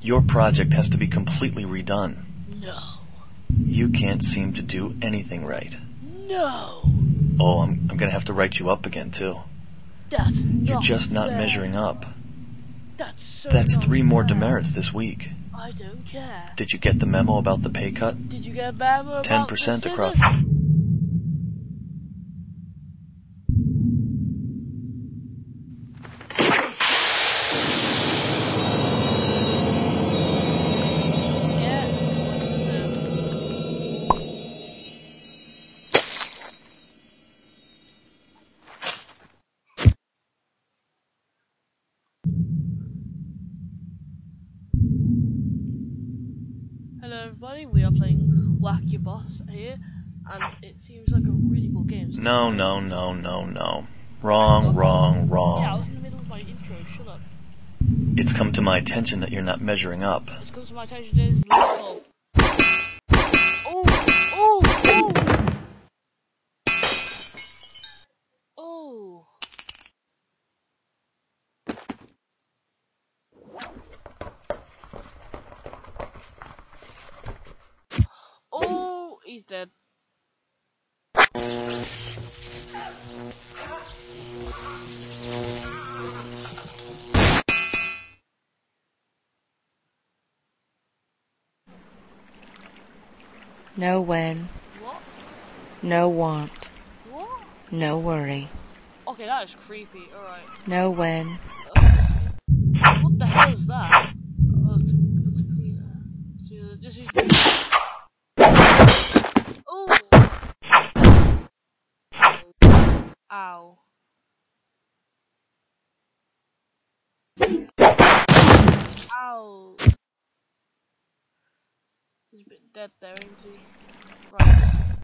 Your project has to be completely redone. No. You can't seem to do anything right. No. Oh, I'm, I'm gonna have to write you up again, too. That's not You're just not fair. measuring up. That's so That's three more demerits this week. I don't care. Did you get the memo about the pay cut? Did you get a memo about the 10% across. Everybody, we are playing Whack Your Boss here, and it seems like a really cool game. so- No, no, no, no, no. Wrong, Oh, wrong, Yeah, I wrong. was in the middle of my intro, shut up. It's come to my attention that you're not measuring up. It's come to my attention there's a light bulb. Oh, oh, oh! Oh! Oh, he's dead. No when, What? no want, What? no worry. Okay, that is creepy. Alright. No when, What the hell is that? Oh, it's, it's cleaner. This is. Oh! Ow. Ow. He's a bit dead there, isn't he? Right.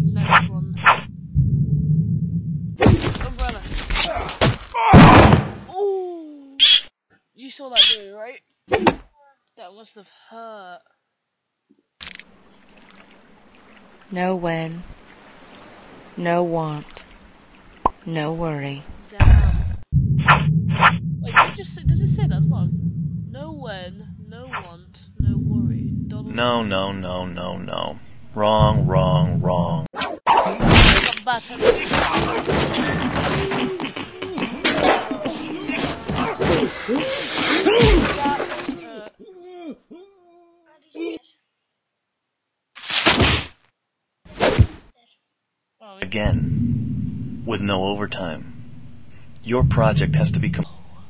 Next one. Umbrella. Ooh! You saw that dude, right? That must have hurt. no when, no want, no worry. Damn. Wait, did it just say, does it say that as well? No when, no want, no worry. Donald No, no, no, no, no. Wrong, wrong, wrong. got bad temper. That must hurt. It- Again, with no overtime. Your project has to be com-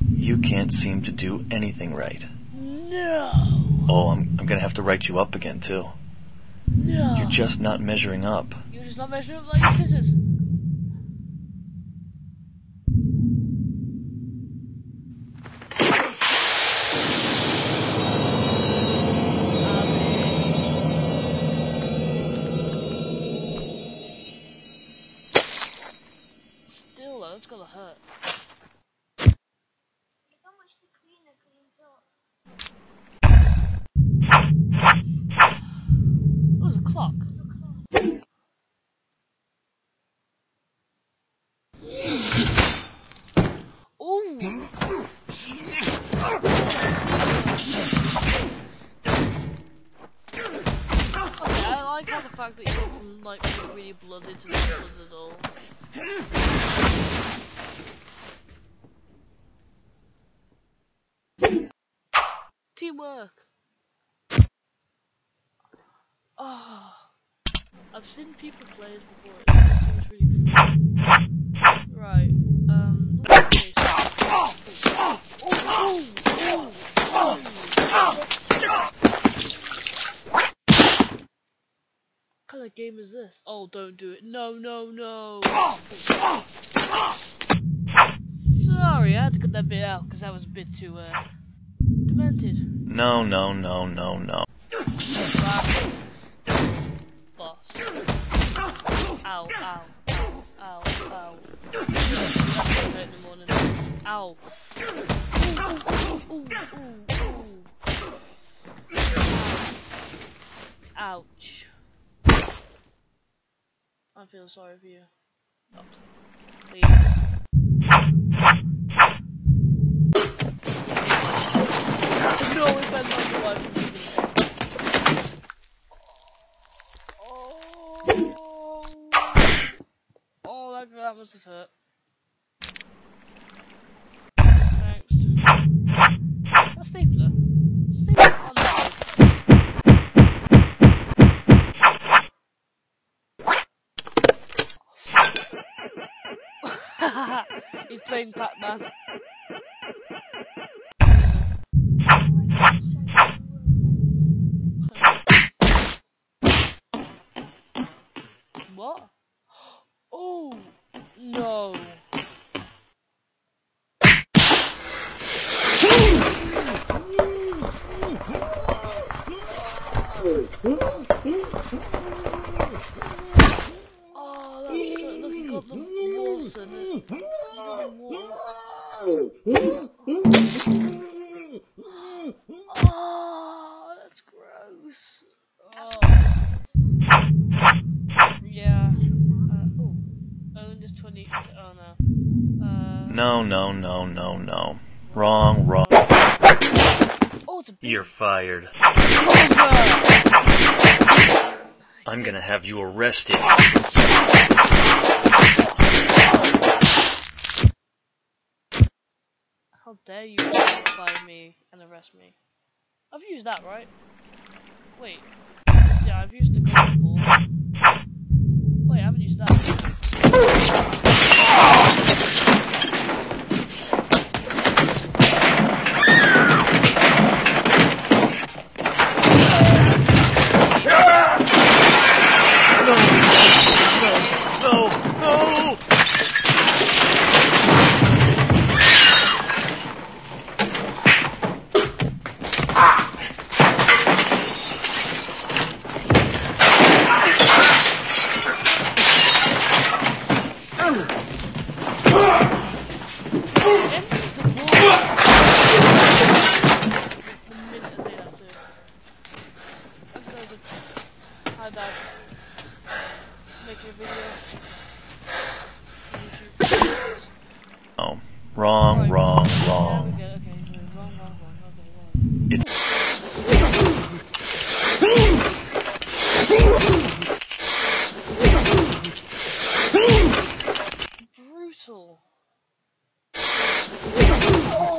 You can't seem to do anything right. No. Oh, I'm, I'm gonna have to write you up again, too. No. You're just not measuring up. You're just not measuring up like your scissors. Still though, it's gonna hurt. How much the cleaner cleans up? Oh, there's a clock. Ooh. Okay, I like how the fact that you go from like really blooded to not blooded at all. Teamwork. Oh, I've seen people play this before. It seems really cool. Right. Um. Okay, so- Oh, oh, oh, oh. What kind of game is this? Oh, don't do it. No, no, no. Sorry, I had to cut that bit out because that was a bit too, uh, demented. No, no, no, no, no. Boss. Ow, ow, ow, ow, ow. That's gonna hurt in the morning. Ow. Ooh, ooh, ooh, ooh, ooh. Ow. Ouch. I'm feeling sorry for you. No, we better not go Oh. Oh, that, that must have hurt. He's playing Pac-Man. What? Oh no. Oh, that's so, look, he got the Wilson. Oh, that's gross. Yeah. Owned is 20. No. No, no, no, no. Wrong, wrong. oh, You're fired. I'm gonna have you arrested. How dare you fire me and arrest me? I've used that, right? Wait. Yeah, I've used the golf ball. Wait, I haven't used that. No, no! Then use the ball. the minute I say that too. That goes a... Hi, Dad. Making a video. on YouTube. Oh, wrong, Right. wrong, Yeah, we wrong. get it. Okay, wait, wrong, wrong, wrong. Okay, wrong. It's Brutal. Oh,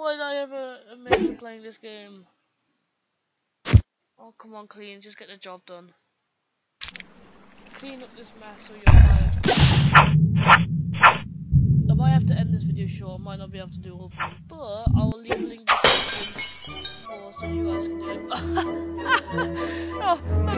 why did I ever admit to playing this game? Oh, come on, clean. Just get the job done. Clean up this mess or you're. I might have to end this video short. I might not be able to do all of them, but I will leave a link in the description for so you guys can do it. oh,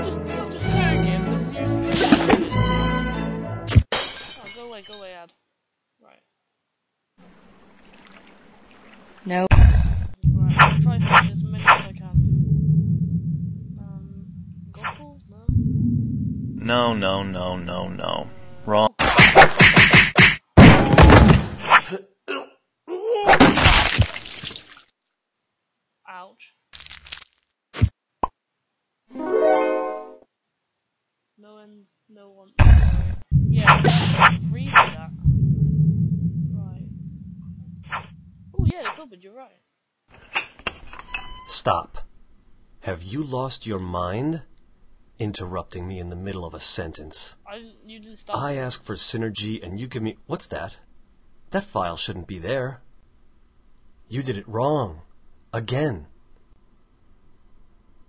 Yeah, cupboard. You're right. Stop. Have you lost your mind? Interrupting me in the middle of a sentence. I didn't. You didn't start. I ask for synergy and you give me. What's that? That file shouldn't be there. You did it wrong. Again.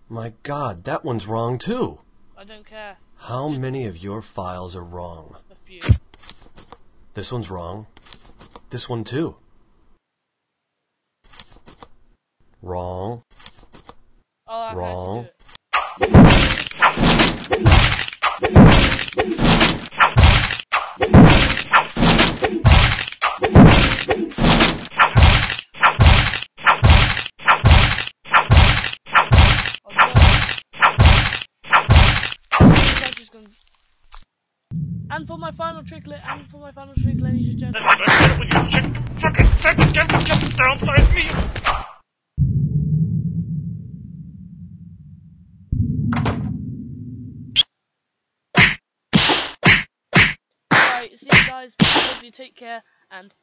My god, that one's wrong too. I don't care. How many of your files are wrong? A few. This one's wrong. This one too. Wrong. Oh, I Wrong. had to do oh, it. This guy's just gonna- And for my final tricklet, and for my final trick, ladies and gentlemen. Downsize me! Alright, see you guys. Love you, take care, and